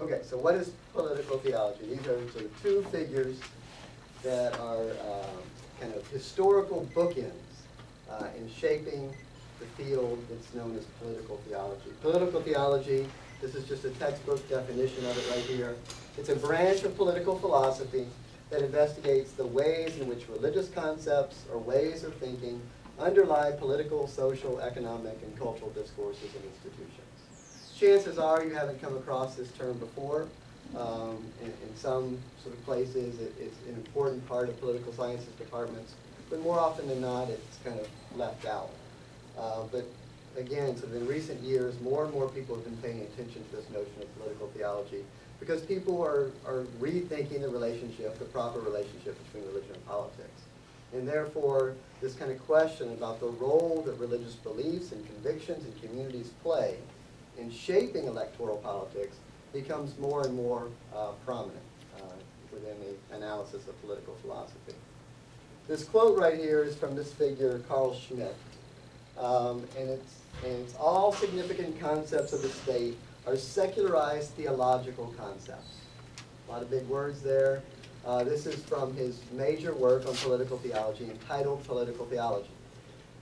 Okay, so what is political theology? These are sort of two figures that are um, kind of historical bookends uh, in shaping the field that's known as political theology. Political theology, this is just a textbook definition of it right here. It's a branch of political philosophy that investigates the ways in which religious concepts or ways of thinking underlie political, social, economic, and cultural discourses and institutions chances are you haven't come across this term before. Um, in, in, some sort of places, it, it's an important part of political sciences departments, but more often than not, it's kind of left out. Uh, but again, sort of in recent years, more and more people have been paying attention to this notion of political theology because people are, are rethinking the relationship, the proper relationship between religion and politics. And therefore, this kind of question about the role that religious beliefs and convictions and communities play in shaping electoral politics becomes more and more uh, prominent uh, within the analysis of political philosophy. This quote right here is from this figure, Carl Schmitt. Um, and, it's, and it's all significant concepts of the state are secularized theological concepts. A lot of big words there. Uh, this is from his major work on political theology entitled Political Theology.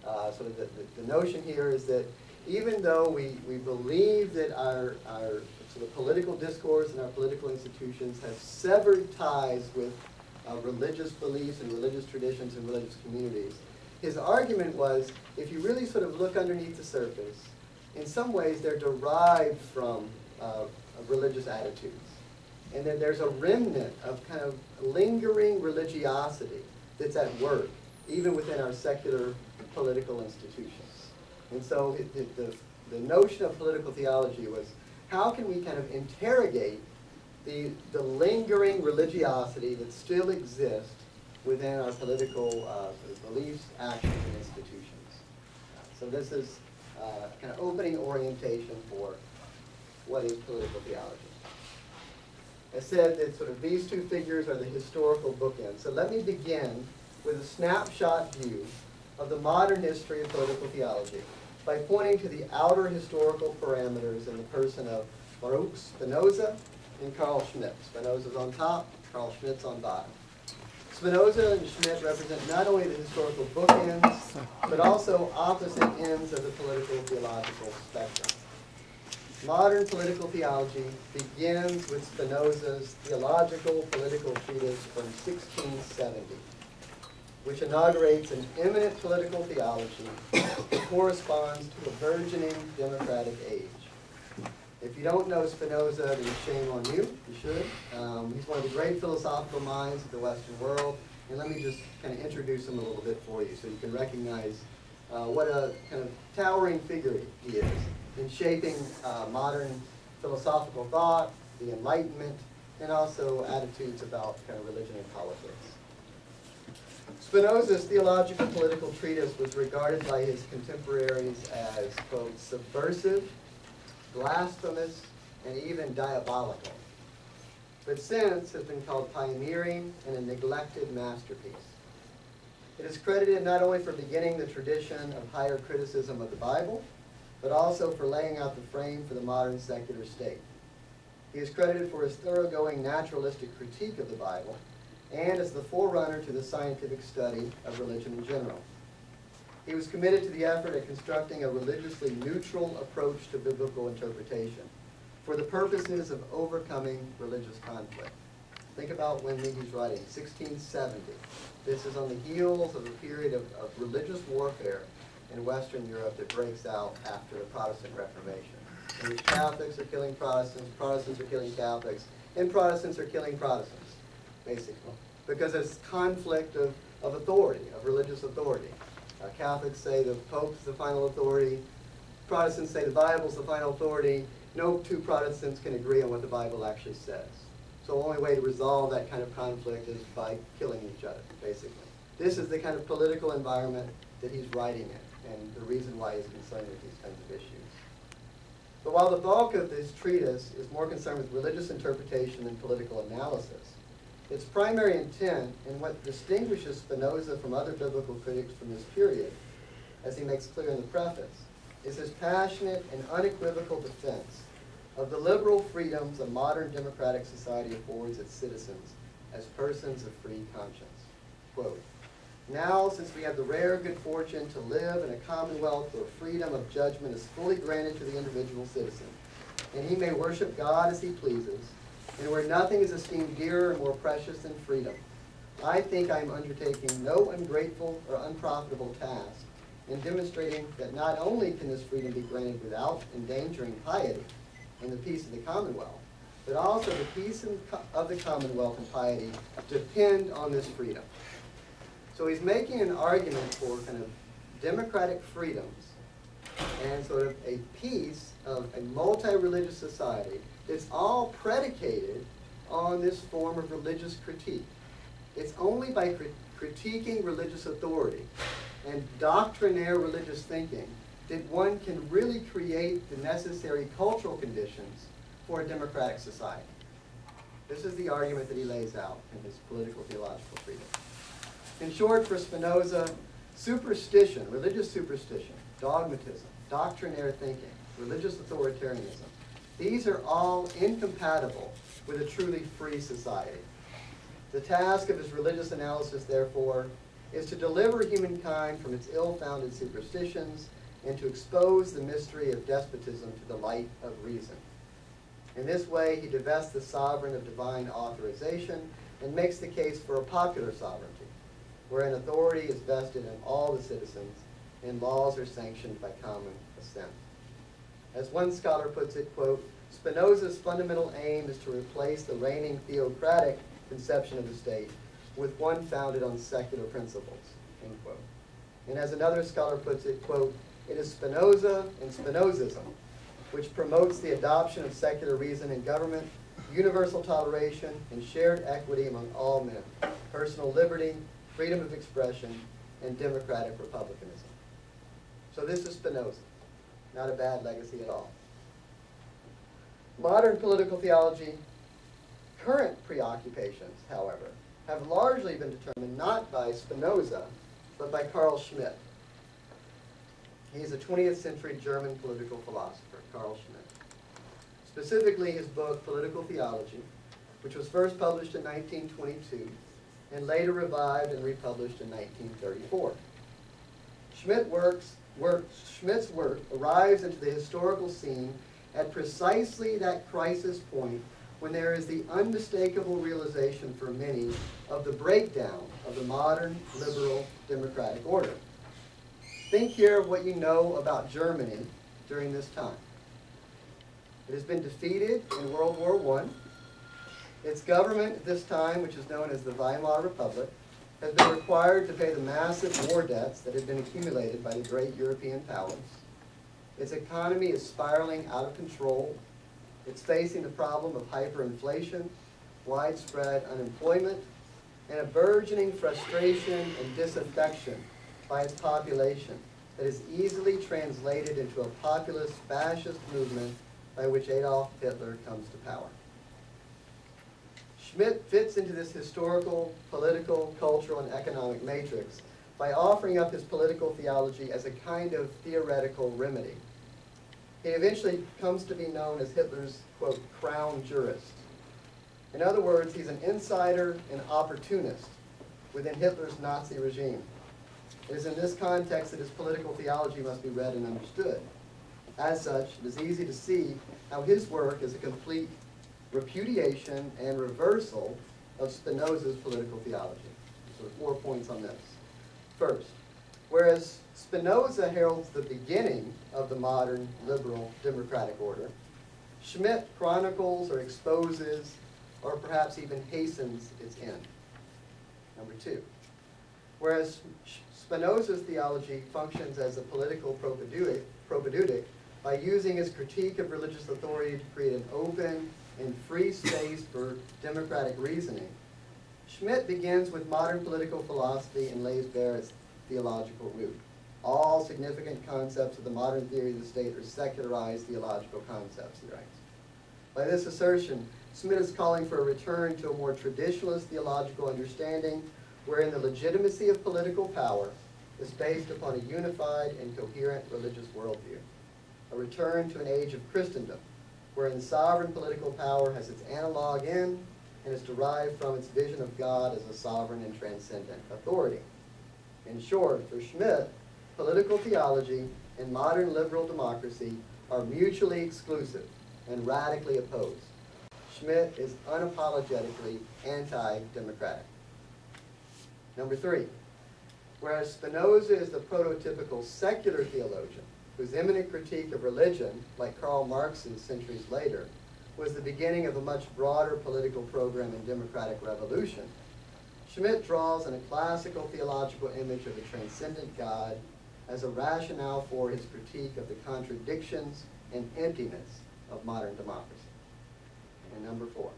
Uh, so the, the, the notion here is that even though we, we believe that our, our sort of political discourse and our political institutions have severed ties with uh, religious beliefs and religious traditions and religious communities, his argument was if you really sort of look underneath the surface, in some ways they're derived from uh, religious attitudes. And then there's a remnant of kind of lingering religiosity that's at work, even within our secular political institutions. And so it, it, the, the notion of political theology was how can we kind of interrogate the, the lingering religiosity that still exists within our political uh, beliefs, actions, and institutions. So this is uh, kind of opening orientation for what is political theology. I said that sort of these two figures are the historical bookends. So let me begin with a snapshot view of the modern history of political theology by pointing to the outer historical parameters in the person of Baruch Spinoza and Carl Schmitt. Spinoza's on top, Carl Schmitt's on bottom. Spinoza and Schmitt represent not only the historical bookends, but also opposite ends of the political theological spectrum. Modern political theology begins with Spinoza's theological political treatise from 1670 which inaugurates an eminent political theology that corresponds to a burgeoning democratic age. If you don't know Spinoza, then shame on you. You should. Um, he's one of the great philosophical minds of the Western world. And let me just kind of introduce him a little bit for you so you can recognize uh, what a kind of towering figure he is in shaping uh, modern philosophical thought, the Enlightenment, and also attitudes about kind of religion and politics. Spinoza's theological political treatise was regarded by his contemporaries as, quote, subversive, blasphemous, and even diabolical, but since has been called pioneering and a neglected masterpiece. It is credited not only for beginning the tradition of higher criticism of the Bible, but also for laying out the frame for the modern secular state. He is credited for his thoroughgoing naturalistic critique of the Bible, and as the forerunner to the scientific study of religion in general. He was committed to the effort at constructing a religiously neutral approach to biblical interpretation for the purposes of overcoming religious conflict. Think about when he's writing, 1670. This is on the heels of a period of, of religious warfare in Western Europe that breaks out after the Protestant Reformation. Catholics are killing Protestants, Protestants are killing Catholics, and Protestants are killing Protestants basically, because it's conflict of, of authority, of religious authority. Uh, Catholics say the Pope is the final authority. Protestants say the Bible is the final authority. No two Protestants can agree on what the Bible actually says. So the only way to resolve that kind of conflict is by killing each other, basically. This is the kind of political environment that he's writing in, and the reason why he's concerned with these kinds of issues. But while the bulk of this treatise is more concerned with religious interpretation than political analysis, its primary intent, and what distinguishes Spinoza from other biblical critics from this period, as he makes clear in the preface, is his passionate and unequivocal defense of the liberal freedoms a modern democratic society affords its citizens as persons of free conscience. Quote, now, since we have the rare good fortune to live in a commonwealth where freedom of judgment is fully granted to the individual citizen, and he may worship God as he pleases, and where nothing is esteemed dearer and more precious than freedom, I think I am undertaking no ungrateful or unprofitable task in demonstrating that not only can this freedom be granted without endangering piety and the peace of the Commonwealth, but also the peace of the Commonwealth and piety depend on this freedom. So he's making an argument for kind of democratic freedoms and sort of a peace of a multi-religious society that's all predicated on this form of religious critique. It's only by crit critiquing religious authority and doctrinaire religious thinking that one can really create the necessary cultural conditions for a democratic society. This is the argument that he lays out in his political theological freedom. In short, for Spinoza, superstition, religious superstition, dogmatism, doctrinaire thinking, religious authoritarianism, these are all incompatible with a truly free society. The task of his religious analysis, therefore, is to deliver humankind from its ill-founded superstitions and to expose the mystery of despotism to the light of reason. In this way, he divests the sovereign of divine authorization and makes the case for a popular sovereignty, wherein authority is vested in all the citizens and laws are sanctioned by common assent. As one scholar puts it, quote, Spinoza's fundamental aim is to replace the reigning theocratic conception of the state with one founded on secular principles, end quote. And as another scholar puts it, quote, it is Spinoza and Spinozism which promotes the adoption of secular reason in government, universal toleration, and shared equity among all men, personal liberty, freedom of expression, and democratic republicanism. So this is Spinoza. Not a bad legacy at all. Modern political theology, current preoccupations, however, have largely been determined not by Spinoza, but by Carl Schmitt. He's a 20th century German political philosopher, Carl Schmitt. Specifically, his book, Political Theology, which was first published in 1922 and later revived and republished in 1934. Schmitt works, work, Schmitt's work arrives into the historical scene at precisely that crisis point when there is the unmistakable realization for many of the breakdown of the modern liberal democratic order. Think here of what you know about Germany during this time. It has been defeated in World War I. Its government at this time, which is known as the Weimar Republic, has been required to pay the massive war debts that had been accumulated by the great European powers. Its economy is spiraling out of control. It's facing the problem of hyperinflation, widespread unemployment, and a burgeoning frustration and disaffection by its population that is easily translated into a populist fascist movement by which Adolf Hitler comes to power. Schmitt fits into this historical, political, cultural, and economic matrix by offering up his political theology as a kind of theoretical remedy. He eventually comes to be known as Hitler's, quote, crown jurist. In other words, he's an insider and opportunist within Hitler's Nazi regime. It is in this context that his political theology must be read and understood. As such, it is easy to see how his work is a complete repudiation and reversal of Spinoza's political theology. So four points on this. First, whereas Spinoza heralds the beginning of the modern liberal democratic order, Schmitt chronicles or exposes or perhaps even hastens its end. Number two, whereas Spinoza's theology functions as a political propedeutic by using his critique of religious authority to create an open and free space for democratic reasoning. Schmitt begins with modern political philosophy and lays bare its theological root. All significant concepts of the modern theory of the state are secularized theological concepts, he writes. By this assertion, Schmitt is calling for a return to a more traditionalist theological understanding wherein the legitimacy of political power is based upon a unified and coherent religious worldview, a return to an age of Christendom, wherein sovereign political power has its analog in and is derived from its vision of God as a sovereign and transcendent authority. In short, for Schmitt, political theology and modern liberal democracy are mutually exclusive and radically opposed. Schmitt is unapologetically anti-democratic. Number three, whereas Spinoza is the prototypical secular theologian whose eminent critique of religion, like Karl Marx's centuries later, was the beginning of a much broader political program and democratic revolution, Schmitt draws on a classical theological image of a transcendent God as a rationale for his critique of the contradictions and emptiness of modern democracy. And number four,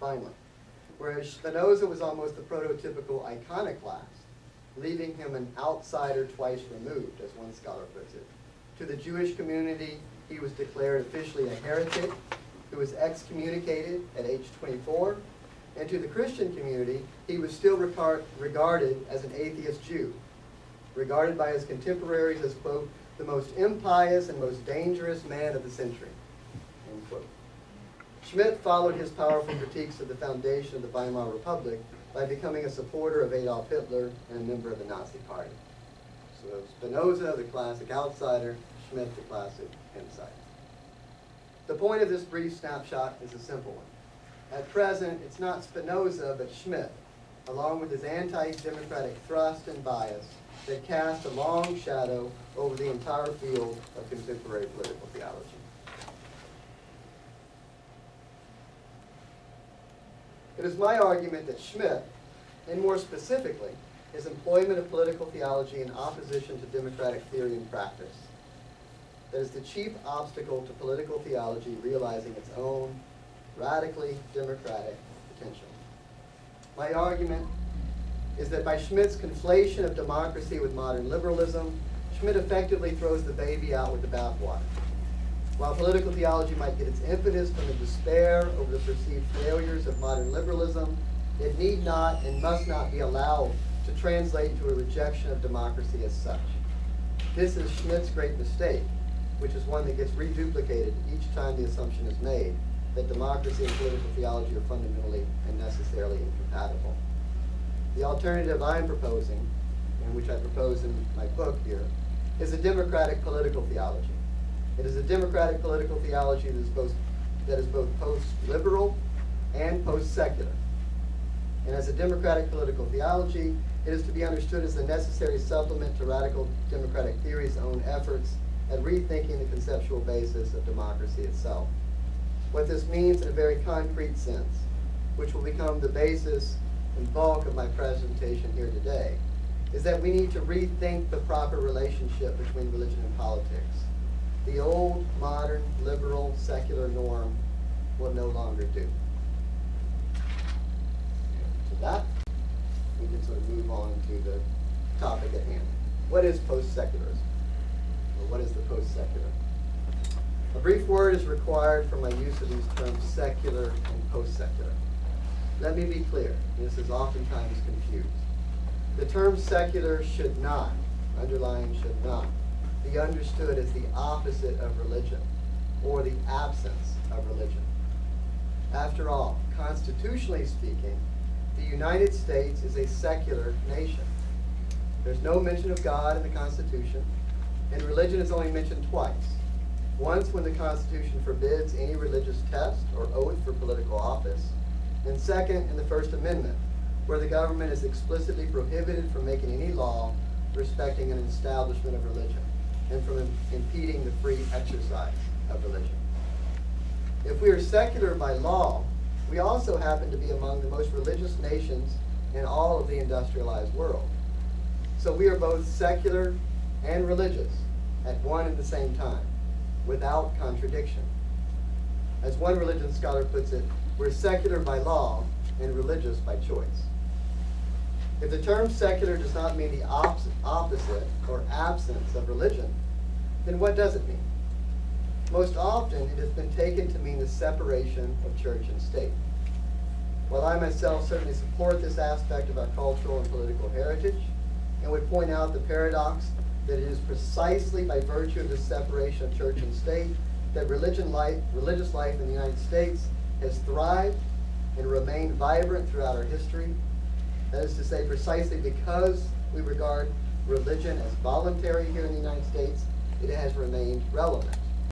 finally, whereas Spinoza was almost the prototypical iconoclast, leaving him an outsider twice removed, as one scholar puts it. To the Jewish community, he was declared officially a heretic who was excommunicated at age 24, and to the Christian community, he was still regarded as an atheist Jew, regarded by his contemporaries as, quote, the most impious and most dangerous man of the century, end quote. Schmitt followed his powerful critiques of the foundation of the Weimar Republic by becoming a supporter of Adolf Hitler and a member of the Nazi Party. So Spinoza, the classic outsider, Schmitt, the classic insider. The point of this brief snapshot is a simple one. At present, it's not Spinoza, but Schmitt, along with his anti-democratic thrust and bias, that cast a long shadow over the entire field of contemporary political theology. It is my argument that Schmitt, and more specifically, his employment of political theology in opposition to democratic theory and practice, that is the chief obstacle to political theology realizing its own radically democratic potential. My argument is that by Schmitt's conflation of democracy with modern liberalism, Schmitt effectively throws the baby out with the bathwater. While political theology might get its impetus from the despair over the perceived failures of modern liberalism, it need not and must not be allowed to translate into a rejection of democracy as such. This is Schmitt's great mistake, which is one that gets reduplicated each time the assumption is made that democracy and political theology are fundamentally and necessarily incompatible. The alternative I'm proposing, and which I propose in my book here, is a democratic political theology. It is a democratic political theology that is both, that is both post-liberal and post-secular. And as a democratic political theology, it is to be understood as a necessary supplement to radical democratic theory's own efforts at rethinking the conceptual basis of democracy itself. What this means in a very concrete sense, which will become the basis and bulk of my presentation here today, is that we need to rethink the proper relationship between religion and politics. The old, modern, liberal, secular norm will no longer do. To that, we can sort of move on to the topic at hand. What is post-secularism? what is the post-secular? A brief word is required for my use of these terms secular and post-secular. Let me be clear, this is oftentimes confused. The term secular should not, underlying should not, be understood as the opposite of religion or the absence of religion. After all, constitutionally speaking, the United States is a secular nation. There's no mention of God in the Constitution and religion is only mentioned twice. Once when the Constitution forbids any religious test or oath for political office, and second in the First Amendment, where the government is explicitly prohibited from making any law respecting an establishment of religion and from impeding the free exercise of religion. If we are secular by law, we also happen to be among the most religious nations in all of the industrialized world. So we are both secular and religious at one and the same time, without contradiction. As one religion scholar puts it, we're secular by law and religious by choice. If the term secular does not mean the opposite or absence of religion, then what does it mean? Most often, it has been taken to mean the separation of church and state. While I myself certainly support this aspect of our cultural and political heritage, and would point out the paradox that it is precisely by virtue of this separation of church and state that religion life, religious life in the United States has thrived and remained vibrant throughout our history. That is to say, precisely because we regard religion as voluntary here in the United States, it has remained relevant.